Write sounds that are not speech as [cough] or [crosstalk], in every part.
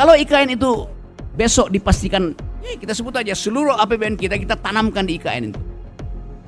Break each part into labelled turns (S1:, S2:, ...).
S1: Kalau IKN itu besok dipastikan, eh, kita sebut aja seluruh APBN kita kita tanamkan di IKN itu.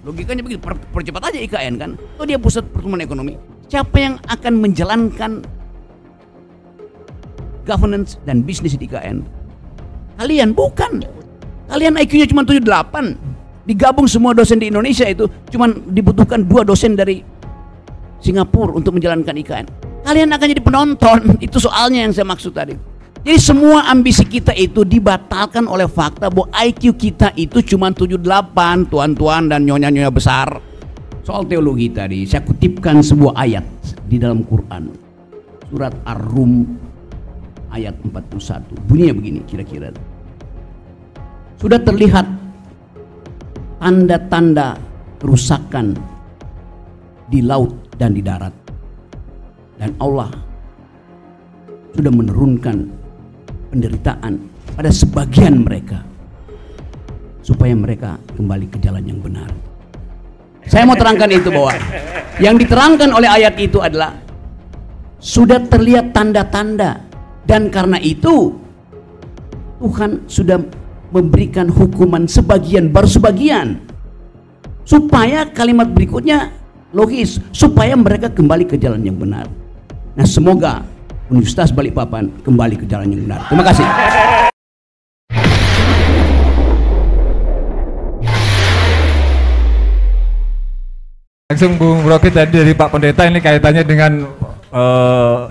S1: Logikanya begitu, per, percepat aja IKN kan. Kalau dia pusat pertumbuhan ekonomi, siapa yang akan menjalankan governance dan bisnis di IKN? Kalian bukan. Kalian IQ-nya cuma 78. Digabung semua dosen di Indonesia itu cuma dibutuhkan dua dosen dari Singapura untuk menjalankan IKN. Kalian akan jadi penonton. [laughs] Itu soalnya yang saya maksud tadi. Jadi semua ambisi kita itu dibatalkan oleh fakta bahwa IQ kita itu cuma 78 tuan-tuan dan nyonya-nyonya besar. Soal teologi tadi, saya kutipkan sebuah ayat di dalam Quran. Surat Ar-Rum ayat 41. Bunyinya begini kira-kira. Sudah terlihat tanda-tanda kerusakan di laut dan di darat. Dan Allah sudah menurunkan penderitaan pada sebagian mereka supaya mereka kembali ke jalan yang benar. Saya mau terangkan itu bahwa yang diterangkan oleh ayat itu adalah sudah terlihat tanda-tanda dan karena itu Tuhan sudah memberikan hukuman sebagian baru sebagian supaya kalimat berikutnya logis supaya mereka kembali ke jalan yang benar. Nah, semoga Universitas Balikpapan kembali ke jalan yang benar. Terima kasih.
S2: Langsung Bung Rocky tadi dari Pak Pendeta ini kaitannya dengan uh,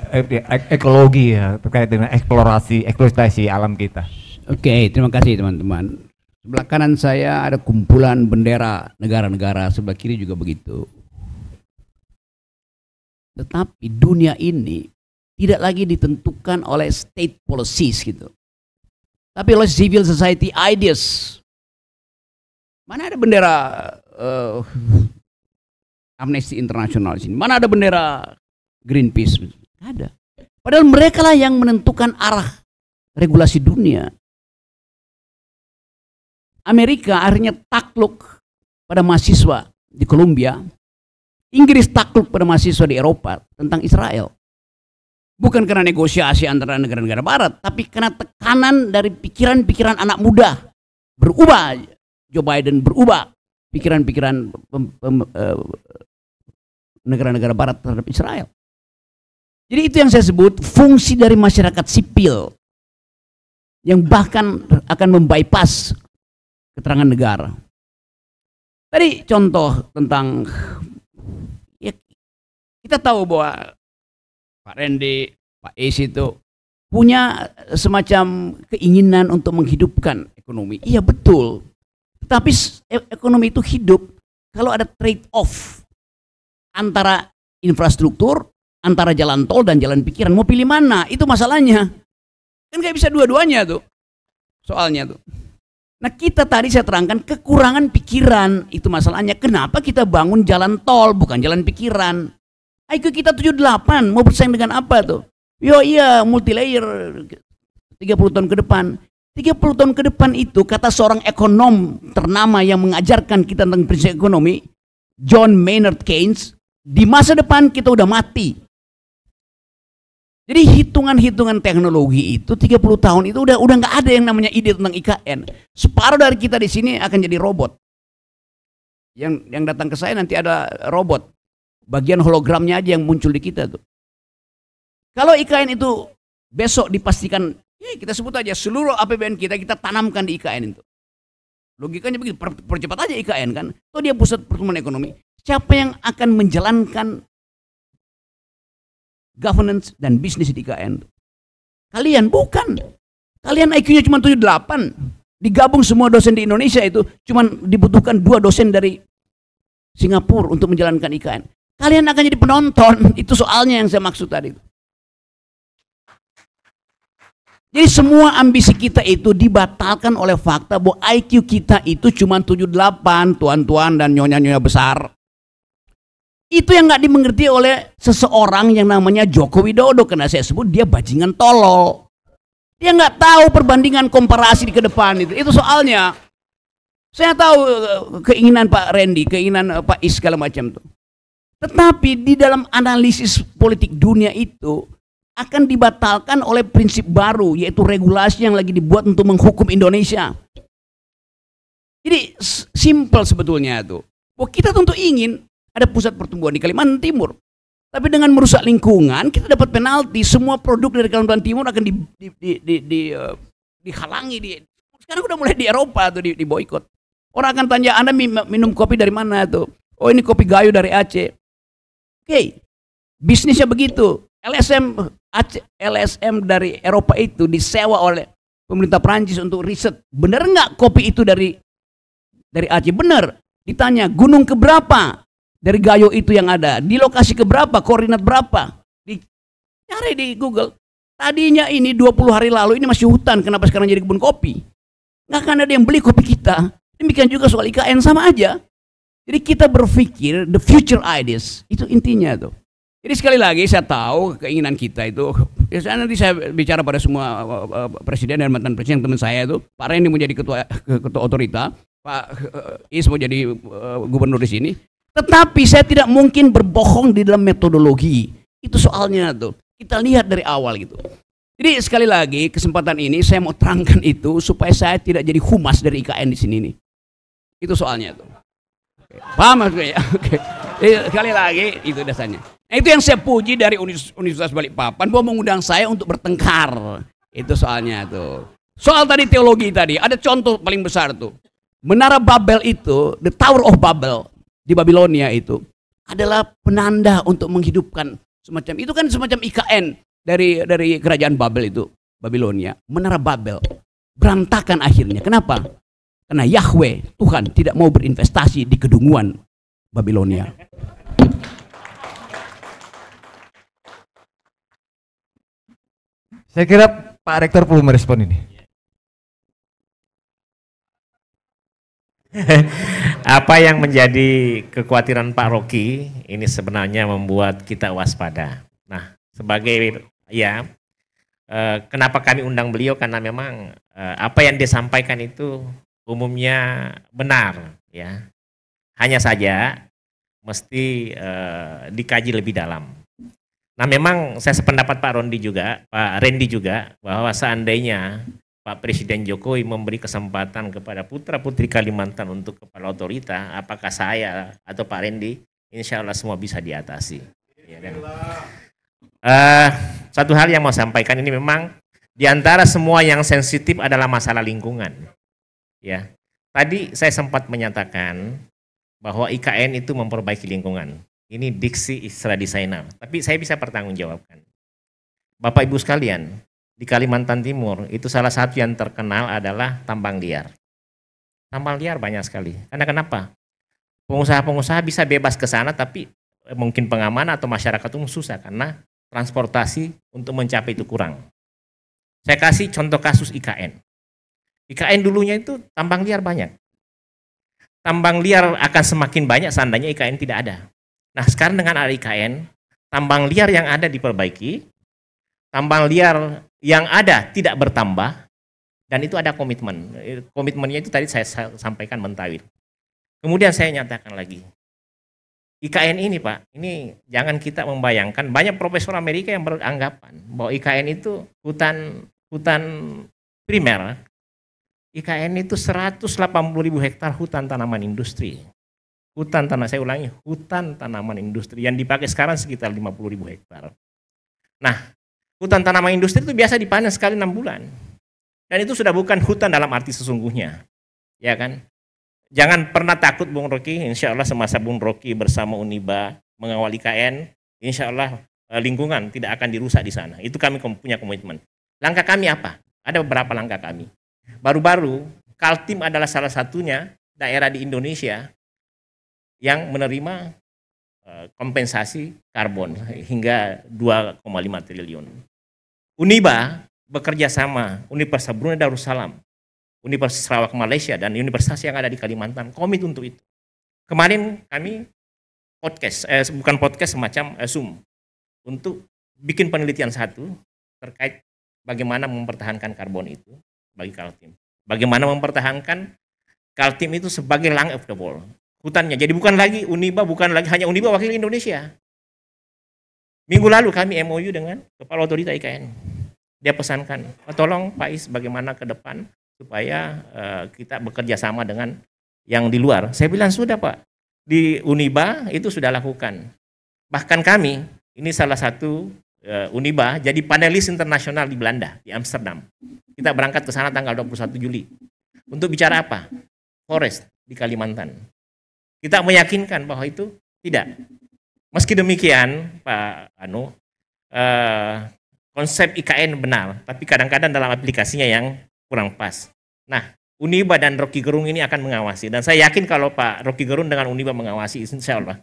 S2: ekologi ya, terkait dengan eksplorasi, eksploitasi alam kita.
S1: Oke, terima kasih teman-teman. Sebelah kanan saya ada kumpulan bendera negara-negara, sebelah kiri juga begitu. Tetapi dunia ini tidak lagi ditentukan oleh state policies gitu. Tapi oleh civil society ideas. Mana ada bendera uh, Amnesty International sini? Mana ada bendera Greenpeace? Ada. Padahal mereka lah yang menentukan arah regulasi dunia. Amerika akhirnya takluk pada mahasiswa di Columbia. Inggris takluk pada mahasiswa di Eropa tentang Israel. Bukan karena negosiasi antara negara-negara barat, tapi karena tekanan dari pikiran-pikiran anak muda. Berubah, Joe Biden berubah pikiran-pikiran eh, negara-negara barat terhadap Israel. Jadi itu yang saya sebut fungsi dari masyarakat sipil yang bahkan akan membypass keterangan negara. Tadi contoh tentang ya, kita tahu bahwa Pak Randy, Pak Is itu punya semacam keinginan untuk menghidupkan ekonomi. Iya betul. Tapi e-, ekonomi itu hidup kalau ada trade off antara infrastruktur, antara jalan tol dan jalan pikiran. Mau pilih mana? Itu masalahnya. Kan nggak bisa dua-duanya tuh. Soalnya tuh. Nah kita tadi saya terangkan kekurangan pikiran itu masalahnya. Kenapa kita bangun jalan tol bukan jalan pikiran? IQ kita 78, mau bersaing dengan apa tuh? Yo iya, multi layer 30 tahun ke depan. 30 tahun ke depan itu kata seorang ekonom ternama yang mengajarkan kita tentang prinsip ekonomi, John Maynard Keynes, di masa depan kita udah mati. Jadi hitungan-hitungan teknologi itu 30 tahun itu udah udah nggak ada yang namanya ide tentang IKN. Separuh dari kita di sini akan jadi robot. Yang yang datang ke saya nanti ada robot Bagian hologramnya aja yang muncul di kita tuh. Kalau IKN itu besok dipastikan, ya kita sebut aja seluruh APBN kita kita tanamkan di IKN itu. Logikanya begitu, per, percepat aja IKN kan. Itu dia pusat pertumbuhan ekonomi. Siapa yang akan menjalankan governance dan bisnis di IKN? Kalian bukan. Kalian IQ-nya cuma 78. Digabung semua dosen di Indonesia itu cuma dibutuhkan dua dosen dari Singapura untuk menjalankan IKN. Kalian akan jadi penonton. [laughs] Itu soalnya yang saya maksud tadi. Jadi semua ambisi kita itu dibatalkan oleh fakta bahwa IQ kita itu cuma 78 tuan-tuan dan nyonya-nyonya besar. Itu yang nggak dimengerti oleh seseorang yang namanya Joko Widodo karena saya sebut dia bajingan tolol. Dia nggak tahu perbandingan komparasi di ke depan itu. Itu soalnya. Saya tahu eh, keinginan Pak Randy, keinginan eh, Pak Is segala macam tuh. Tetapi di dalam analisis politik dunia itu, akan dibatalkan oleh prinsip baru yaitu regulasi yang lagi dibuat untuk menghukum Indonesia. Jadi simpel sebetulnya itu. Bahwa kita tentu ingin ada pusat pertumbuhan di Kalimantan Timur. Tapi dengan merusak lingkungan, kita dapat penalti. Semua produk dari Kalimantan Timur akan di, di, di, di, di, uh, dihalangi. Di, sekarang udah mulai di Eropa tuh di, di boykot. Orang akan tanya, Anda minum kopi dari mana tuh? Oh ini kopi gayo dari Aceh. Oke, okay. bisnisnya begitu. LSM LSM dari Eropa itu disewa oleh pemerintah Prancis untuk riset. Benar nggak kopi itu dari dari Aceh? Benar. Ditanya gunung keberapa dari Gayo itu yang ada? Di lokasi keberapa? Koordinat berapa? Dicari di Google. Tadinya ini 20 hari lalu ini masih hutan. Kenapa sekarang jadi kebun kopi? Nggak akan ada yang beli kopi kita. Demikian juga soal IKN sama aja. Jadi kita berpikir the future ideas. Itu intinya tuh. Jadi sekali lagi saya tahu keinginan kita itu, ya saya nanti saya bicara pada semua uh, uh, presiden dan mantan presiden teman saya itu, Pak Randy mau jadi ketua ketua otorita, Pak uh, Is mau jadi gubernur di sini. Tetapi saya tidak mungkin berbohong di dalam metodologi. Itu soalnya tuh. Kita lihat dari awal gitu. Jadi sekali lagi kesempatan ini saya mau terangkan itu supaya saya tidak jadi humas dari IKN di sini nih. Itu soalnya tuh. Paham ya? [laughs] Oke. Sekali lagi itu dasarnya. Nah, itu yang saya puji dari Universitas Balikpapan bahwa mengundang saya untuk bertengkar. Itu soalnya tuh. Soal tadi teologi tadi, ada contoh paling besar tuh. Menara Babel itu, the Tower of Babel di Babilonia itu adalah penanda untuk menghidupkan semacam itu kan semacam IKN dari dari kerajaan Babel itu, Babilonia. Menara Babel berantakan akhirnya. Kenapa? Karena Yahweh, Tuhan tidak mau berinvestasi di kedunguan Babilonia.
S2: Saya kira Pak Rektor perlu merespon ini. [laughs]
S3: Apa yang menjadi kekhawatiran Pak Rocky ini sebenarnya membuat kita waspada. Nah, sebagai ya, eh, kenapa kami undang beliau karena memang eh, apa yang disampaikan itu umumnya benar, ya. Hanya saja mesti eh, dikaji lebih dalam. Nah memang saya sependapat Pak Rondi juga, Pak Randy juga, bahwa seandainya Pak Presiden Jokowi memberi kesempatan kepada putra putri Kalimantan untuk kepala otorita, apakah saya atau Pak Randy, insya Allah semua bisa diatasi. Ya kan? uh, satu hal yang mau sampaikan ini memang di antara semua yang sensitif adalah masalah lingkungan. Ya, tadi saya sempat menyatakan bahwa IKN itu memperbaiki lingkungan. Ini diksi istilah desainer. Tapi saya bisa pertanggungjawabkan. Bapak Ibu sekalian, di Kalimantan Timur itu salah satu yang terkenal adalah tambang liar. Tambang liar banyak sekali. Karena kenapa? Pengusaha-pengusaha bisa bebas ke sana tapi mungkin pengamanan atau masyarakat umum susah karena transportasi untuk mencapai itu kurang. Saya kasih contoh kasus IKN. IKN dulunya itu tambang liar banyak. Tambang liar akan semakin banyak seandainya IKN tidak ada. Nah sekarang dengan ada IKN, tambang liar yang ada diperbaiki, tambang liar yang ada tidak bertambah, dan itu ada komitmen. Komitmennya itu tadi saya sampaikan mentawir. Kemudian saya nyatakan lagi, IKN ini Pak, ini jangan kita membayangkan, banyak profesor Amerika yang beranggapan bahwa IKN itu hutan hutan primer, IKN itu 180 ribu hektar hutan tanaman industri hutan tanah saya ulangi hutan tanaman industri yang dipakai sekarang sekitar 50 ribu hektar. Nah, hutan tanaman industri itu biasa dipanen sekali enam bulan. Dan itu sudah bukan hutan dalam arti sesungguhnya. Ya kan? Jangan pernah takut Bung Rocky, insya Allah semasa Bung Rocky bersama Uniba mengawali KN, insya Allah eh, lingkungan tidak akan dirusak di sana. Itu kami punya komitmen. Langkah kami apa? Ada beberapa langkah kami. Baru-baru, Kaltim adalah salah satunya daerah di Indonesia yang menerima eh, kompensasi karbon hingga 2,5 triliun. Uniba bekerja sama Universitas Brunei Darussalam, Universitas Sarawak Malaysia dan universitas yang ada di Kalimantan komit untuk itu. Kemarin kami podcast, eh, bukan podcast semacam eh, Zoom untuk bikin penelitian satu terkait bagaimana mempertahankan karbon itu bagi Kaltim. Bagaimana mempertahankan Kaltim itu sebagai lang of the world hutannya. Jadi bukan lagi Uniba, bukan lagi hanya Uniba wakil Indonesia. Minggu lalu kami MOU dengan Kepala Otorita IKN. Dia pesankan, tolong Pak Is bagaimana ke depan supaya uh, kita bekerja sama dengan yang di luar. Saya bilang sudah Pak, di Uniba itu sudah lakukan. Bahkan kami, ini salah satu uh, Uniba jadi panelis internasional di Belanda, di Amsterdam. Kita berangkat ke sana tanggal 21 Juli. Untuk bicara apa? Forest di Kalimantan. Kita meyakinkan bahwa itu tidak. Meski demikian, Pak Anu, uh, konsep IKN benar, tapi kadang-kadang dalam aplikasinya yang kurang pas. Nah, Uniba dan Rocky Gerung ini akan mengawasi. Dan saya yakin kalau Pak Rocky Gerung dengan Uniba mengawasi, insya Allah.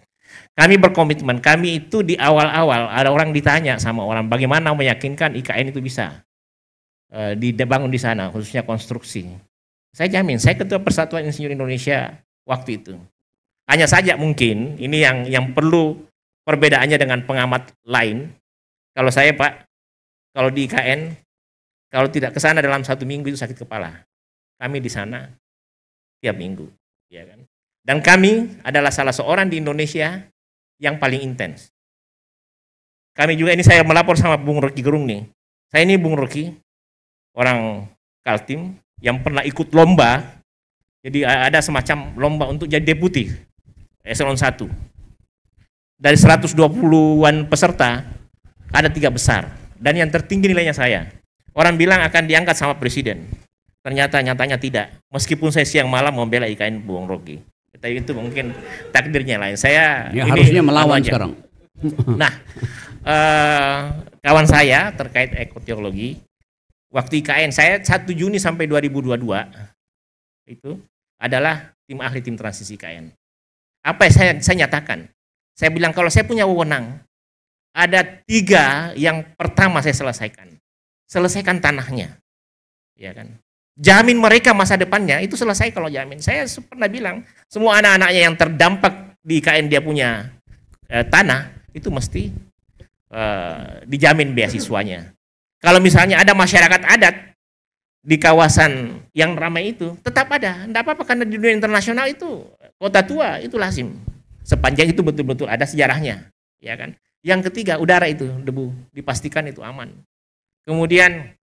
S3: Kami berkomitmen, kami itu di awal-awal ada orang ditanya sama orang bagaimana meyakinkan IKN itu bisa uh, dibangun di sana, khususnya konstruksi. Saya jamin, saya ketua Persatuan Insinyur Indonesia waktu itu. Hanya saja mungkin ini yang yang perlu perbedaannya dengan pengamat lain. Kalau saya Pak, kalau di IKN, kalau tidak ke sana dalam satu minggu itu sakit kepala. Kami di sana tiap minggu, ya kan. Dan kami adalah salah seorang di Indonesia yang paling intens. Kami juga ini saya melapor sama Bung Rocky Gerung nih. Saya ini Bung Rocky, orang Kaltim, yang pernah ikut lomba, jadi ada semacam lomba untuk jadi deputi eselon 1. Dari 120-an peserta, ada tiga besar. Dan yang tertinggi nilainya saya. Orang bilang akan diangkat sama presiden. Ternyata nyatanya tidak. Meskipun saya siang malam membela IKN Bung Rocky. Tapi itu mungkin takdirnya lain. Saya
S1: ya, ini harusnya melawan sekarang. [laughs]
S3: Nah, eh, kawan saya terkait ekoteologi, waktu IKN saya 1 Juni sampai 2022 itu adalah tim ahli tim transisi IKN. Apa yang saya, saya nyatakan? Saya bilang kalau saya punya wewenang, ada tiga yang pertama saya selesaikan. Selesaikan tanahnya. Ya kan? Jamin mereka masa depannya itu selesai kalau jamin. Saya pernah bilang, semua anak-anaknya yang terdampak di IKN dia punya eh, tanah, itu mesti eh, dijamin beasiswanya. Kalau misalnya ada masyarakat adat di kawasan yang ramai itu, tetap ada. Tidak apa-apa karena di dunia internasional itu kota tua itu lazim. Sepanjang itu betul-betul ada sejarahnya, ya kan? Yang ketiga, udara itu debu dipastikan itu aman. Kemudian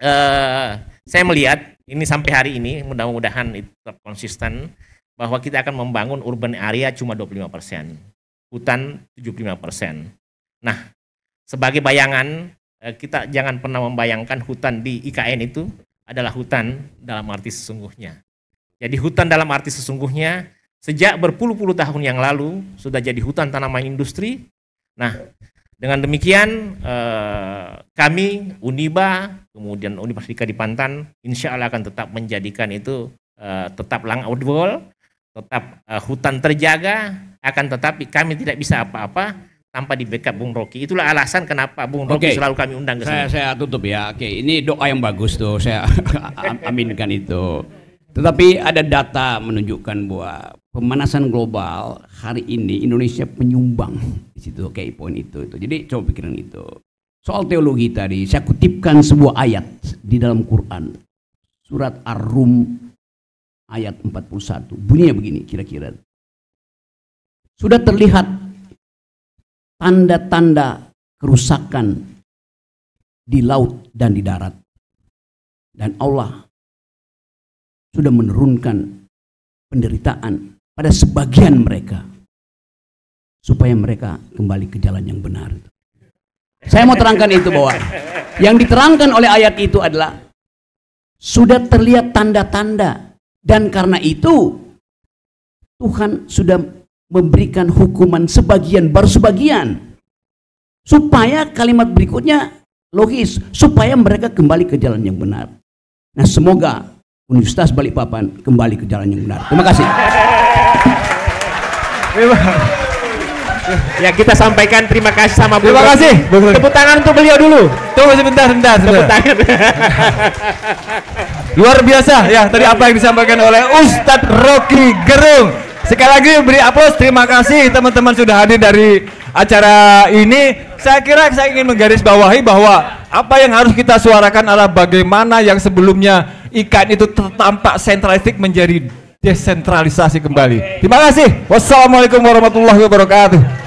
S3: eh, saya melihat ini sampai hari ini mudah-mudahan itu konsisten bahwa kita akan membangun urban area cuma 25 persen, hutan 75 persen. Nah, sebagai bayangan Eh, kita jangan pernah membayangkan hutan di IKN itu adalah hutan dalam arti sesungguhnya. Jadi hutan dalam arti sesungguhnya sejak berpuluh-puluh tahun yang lalu sudah jadi hutan tanaman industri. Nah, dengan demikian eh, kami Uniba kemudian Universitas di Pantan insya Allah akan tetap menjadikan itu eh, tetap lang outwall, tetap hutan terjaga, akan tetapi kami tidak bisa apa-apa tanpa di backup Bung Rocky. Itulah alasan kenapa Bung Rocky okay. selalu kami undang ke
S1: sini. Saya, saya tutup ya. Oke, ini doa yang bagus tuh. Saya [laughs] aminkan itu. Tetapi ada data menunjukkan bahwa pemanasan global hari ini Indonesia penyumbang situ kayak poin itu itu. Jadi coba pikiran itu. Soal teologi tadi, saya kutipkan sebuah ayat di dalam Quran. Surat Ar-Rum ayat 41. Bunyinya begini kira-kira. Sudah terlihat tanda-tanda kerusakan di laut dan di darat. Dan Allah sudah menurunkan penderitaan pada sebagian mereka supaya mereka kembali ke jalan yang benar. Saya mau terangkan itu bahwa yang diterangkan oleh ayat itu adalah sudah terlihat tanda-tanda dan karena itu Tuhan sudah memberikan hukuman sebagian baru sebagian supaya kalimat berikutnya logis supaya mereka kembali ke jalan yang benar. Nah, semoga Universitas Balikpapan kembali ke jalan yang benar. Terima kasih.
S3: Ya kita sampaikan terima kasih sama
S2: Bu. Terima kasih.
S3: Tepuk tangan untuk beliau dulu.
S2: Tunggu sebentar, sebentar. Tepuk tangan. [laughs] Luar biasa ya tadi apa yang disampaikan oleh Ustadz Rocky Gerung. Sekali lagi beri aplaus. Terima kasih teman-teman sudah hadir dari acara ini. Saya kira saya ingin menggarisbawahi bahwa apa yang harus kita suarakan adalah bagaimana yang sebelumnya ikan itu tampak sentralistik menjadi desentralisasi kembali. Terima kasih. Wassalamualaikum warahmatullahi wabarakatuh.